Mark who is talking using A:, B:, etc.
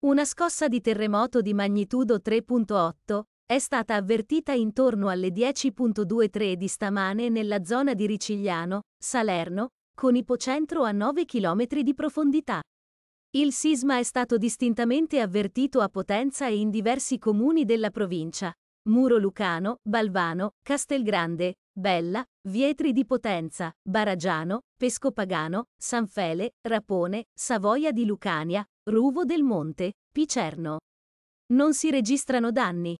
A: Una scossa di terremoto di magnitudo 3.8 è stata avvertita intorno alle 10.23 di stamane nella zona di Ricigliano, Salerno, con ipocentro a 9 km di profondità. Il sisma è stato distintamente avvertito a Potenza e in diversi comuni della provincia. Muro Lucano, Balvano, Castelgrande, Bella, Vietri di Potenza, Baragiano, Pescopagano, Sanfele, Rapone, Savoia di Lucania, Ruvo del Monte, Picerno. Non si registrano danni.